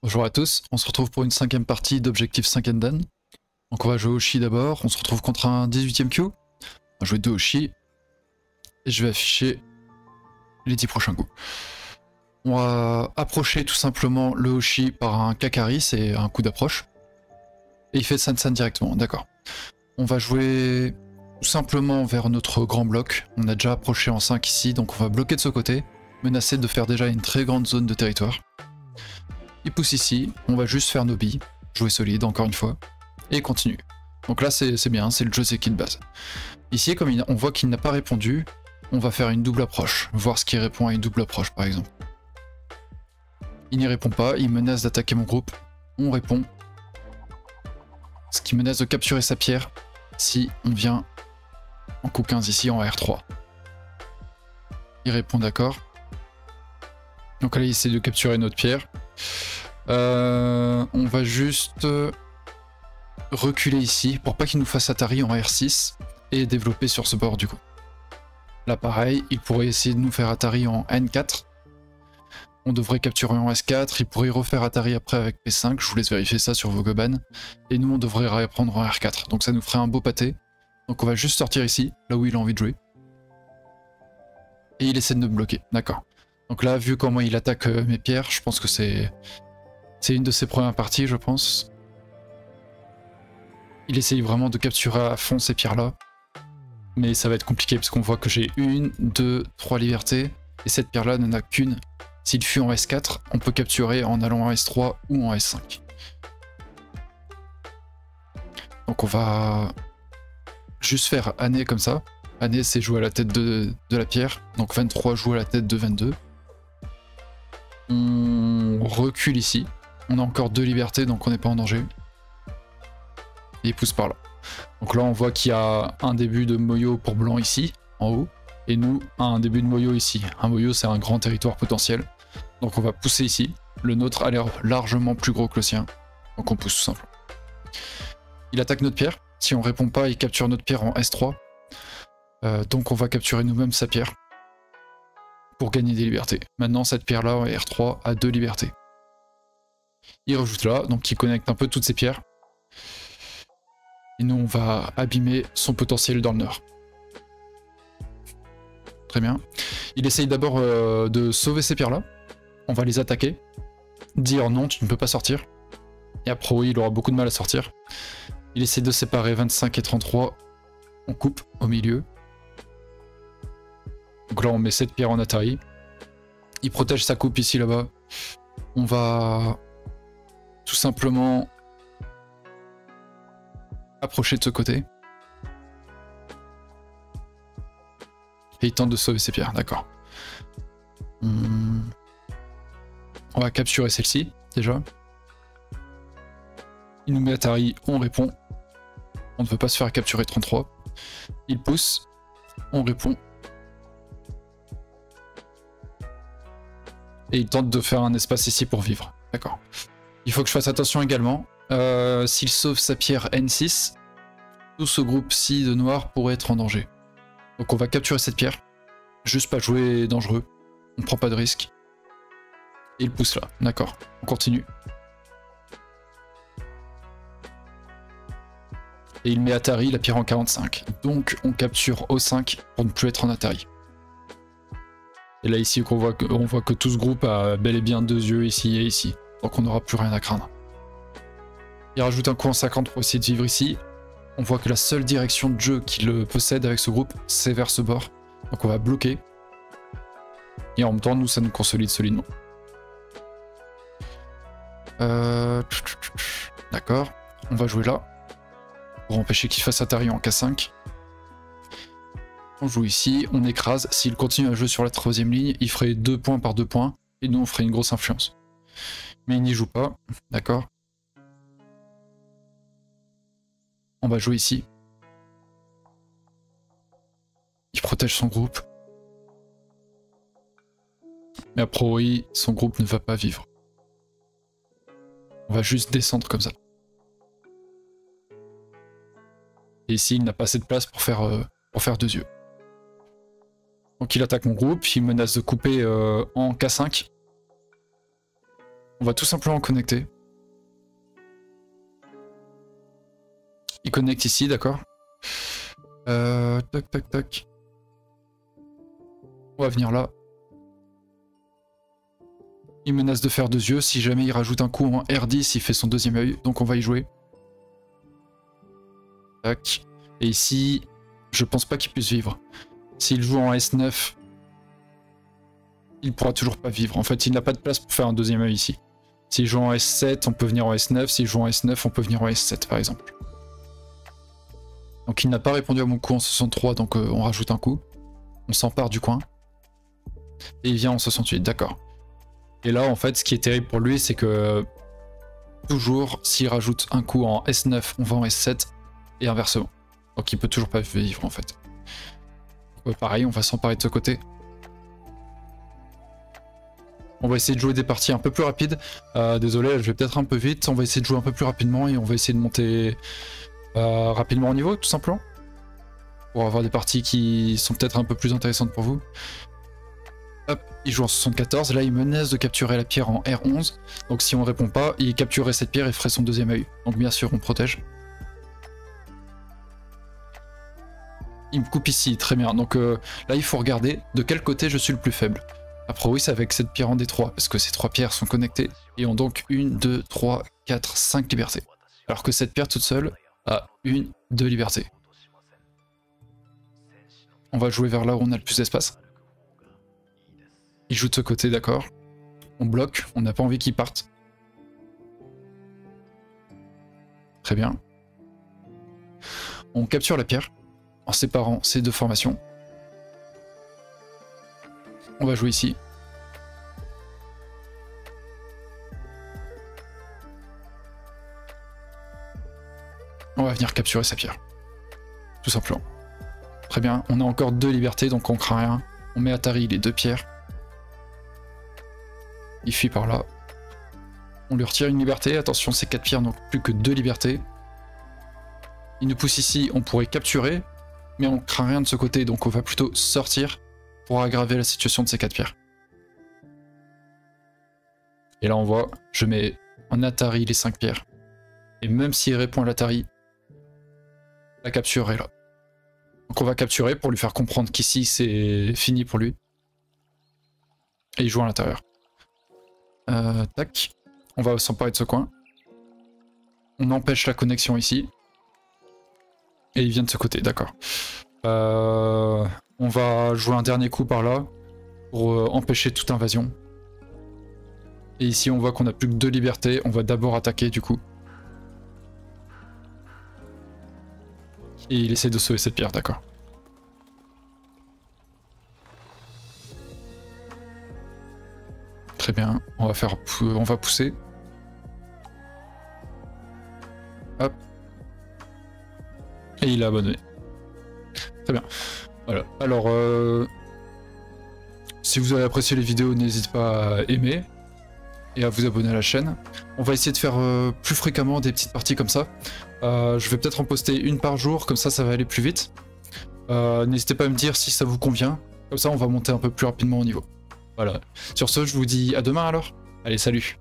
Bonjour à tous, on se retrouve pour une cinquième partie d'Objectif 5 Dan. Donc on va jouer Oshi d'abord, on se retrouve contre un 18ème Q. On va jouer deux Oshi. Et je vais afficher les 10 prochains coups. On va approcher tout simplement le Oshi par un Kakari, c'est un coup d'approche. Et il fait Sansan directement, d'accord. On va jouer tout simplement vers notre grand bloc. On a déjà approché en 5 ici, donc on va bloquer de ce côté, menacer de faire déjà une très grande zone de territoire. Pousse ici, on va juste faire nos billes, jouer solide encore une fois, et continue. Donc là c'est bien, c'est le Joseki de base. Ici, comme on voit qu'il n'a pas répondu, on va faire une double approche, voir ce qui répond à une double approche par exemple. Il n'y répond pas, il menace d'attaquer mon groupe, on répond. Ce qui menace de capturer sa pierre si on vient en coup 15 ici en R3. Il répond d'accord. Donc là il essaie de capturer notre pierre. Euh, on va juste reculer ici pour pas qu'il nous fasse Atari en R6 et développer sur ce bord du coup. Là pareil, il pourrait essayer de nous faire Atari en N4. On devrait capturer en S4, il pourrait refaire Atari après avec P5, je vous laisse vérifier ça sur vos Goban. Et nous on devrait reprendre en R4, donc ça nous ferait un beau pâté. Donc on va juste sortir ici, là où il a envie de jouer. Et il essaie de nous bloquer, d'accord. Donc là, vu comment il attaque euh, mes pierres, je pense que c'est... C'est une de ses premières parties, je pense. Il essaye vraiment de capturer à fond ces pierres-là. Mais ça va être compliqué parce qu'on voit que j'ai une, deux, trois libertés. Et cette pierre-là n'en a qu'une. S'il fuit en S4, on peut capturer en allant en S3 ou en S5. Donc on va juste faire année comme ça. Année c'est jouer à la tête de, de, la pierre. Donc 23 joue à la tête de 22. On recule ici. On a encore deux libertés donc on n'est pas en danger. Il pousse par là. Donc là on voit qu'il y a un début de Moyo pour blanc ici, en haut. Et nous, un début de Moyo ici. Un Moyo c'est un grand territoire potentiel. Donc on va pousser ici. Le nôtre a l'air largement plus gros que le sien. Donc on pousse tout simplement. Il attaque notre pierre. Si on répond pas, il capture notre pierre en S3. Euh, donc on va capturer nous-mêmes sa pierre pour gagner des libertés. Maintenant, cette pierre-là, en R3, a deux libertés. Il rajoute là, donc il connecte un peu toutes ces pierres. Et nous, on va abîmer son potentiel dans le nord. Très bien. Il essaye d'abord euh, de sauver ces pierres-là. On va les attaquer. Dire non, tu ne peux pas sortir. Et après, oui, il aura beaucoup de mal à sortir. Il essaie de séparer 25 et 33. On coupe au milieu. Donc là, on met cette pierre en Atari. Il protège sa coupe ici, là-bas. On va tout simplement approcher de ce côté. Et il tente de sauver ses pierres, d'accord. Hmm. On va capturer celle-ci, déjà. Il nous met Atari, on répond. On ne veut pas se faire capturer 33. Il pousse, on répond. Et il tente de faire un espace ici pour vivre. D'accord. Il faut que je fasse attention également. Euh, s'il sauve sa pierre N6, tout ce groupe-ci de noir pourrait être en danger. Donc on va capturer cette pierre. Juste pas jouer dangereux. On prend pas de risque. Et il pousse là. D'accord. On continue. Et il met Atari, la pierre en 45. Donc on capture O5 pour ne plus être en Atari. Et là ici on voit, que, on voit que tout ce groupe a bel et bien deux yeux ici et ici. Donc on n'aura plus rien à craindre. Il rajoute un coup en 50 pour essayer de vivre ici. On voit que la seule direction de jeu qu'il possède avec ce groupe, c'est vers ce bord. Donc on va bloquer. Et en même temps, nous, ça nous consolide solidement. Euh... D'accord. On va jouer là. Pour empêcher qu'il fasse Atari en K5. On joue ici, on écrase. S'il continue à jouer sur la troisième ligne, il ferait deux points par deux points. Et nous, on ferait une grosse influence. Mais il n'y joue pas. D'accord. On va jouer ici. Il protège son groupe. Mais a priori, son groupe ne va pas vivre. On va juste descendre comme ça. Et ici, il n'a pas assez de place pour faire, euh, deux yeux. Donc il attaque mon groupe, il menace de couper euh, en K5. On va tout simplement connecter. Il connecte ici, d'accord euh, Tac, tac, tac. On va venir là. Il menace de faire deux yeux. Si jamais il rajoute un coup en R10, il fait son deuxième œil. Donc on va y jouer. Tac. Et ici, je pense pas qu'il puisse vivre. S'il joue en S9, il pourra toujours pas vivre. En fait, il n'a pas de place pour faire un deuxième œil ici. S'il joue en S7, on peut venir en S9. S'il joue en S9, on peut venir en S7 par exemple. Donc il n'a pas répondu à mon coup en 63, donc euh, on rajoute un coup. On s'empare du coin. Et il vient en 68, d'accord. Et là, en fait, ce qui est terrible pour lui, c'est que toujours, s'il rajoute un coup en S9, on va en S7, et inversement. Donc il peut toujours pas vivre, en fait. pareil, on va s'emparer de ce côté. On va essayer de jouer des parties un peu plus rapides. Euh, désolé, je vais peut-être un peu vite. On va essayer de jouer un peu plus rapidement et on va essayer de monter euh, rapidement au niveau, tout simplement. Pour avoir des parties qui sont peut-être un peu plus intéressantes pour vous. Hop, il joue en 74. Là, il menace de capturer la pierre en R11. Donc si on répond pas, il capturerait cette pierre et ferait son deuxième œil. Donc bien sûr, on protège. Il me coupe ici, très bien. Donc euh, là, il faut regarder de quel côté je suis le plus faible. Après oui, c'est avec cette pierre en D3, parce que ces trois pierres sont connectées et ont donc une, deux, trois, quatre, cinq libertés. Alors que cette pierre toute seule a une, deux libertés. On va jouer vers là où on a le plus d'espace. Il joue de ce côté, d'accord. On bloque, on n'a pas envie qu'il parte. Très bien. On capture la pierre en séparant ces deux formations. On va jouer ici. On va venir capturer sa pierre. Tout simplement. Très bien, on a encore deux libertés, donc on craint rien. On met Atari les deux pierres. Il fuit par là. On lui retire une liberté. Attention, ces quatre pierres n'ont plus que deux libertés. Il nous pousse ici, on pourrait capturer, mais on craint rien de ce côté, donc on va plutôt sortir pour aggraver la situation de ces quatre pierres. Et là on voit, je mets en Atari les 5 pierres. Et même s'il répond à l'Atari, la capture est là. Donc on va capturer pour lui faire comprendre qu'ici c'est fini pour lui. Et il joue à l'intérieur. Euh, tac. On va s'emparer de ce coin. On empêche la connexion ici. Et il vient de ce côté, d'accord. Euh, on va jouer un dernier coup par là pour euh, empêcher toute invasion. Et ici on voit qu'on a plus que deux libertés, on va d'abord attaquer du coup. Et il essaie de sauver cette pierre, d'accord. Très bien, on va faire, on va pousser. Hop. Et il a abandonné. Très bien. Voilà. Alors, euh, si vous avez apprécié les vidéos, n'hésitez pas à aimer et à vous abonner à la chaîne. On va essayer de faire euh, plus fréquemment des petites parties comme ça. Euh, je vais peut-être en poster une par jour, comme ça ça va aller plus vite. N'hésitez pas à me dire si ça vous convient. Comme ça on va monter un peu plus rapidement au niveau. Voilà. Sur ce, je vous dis à demain alors. Allez, salut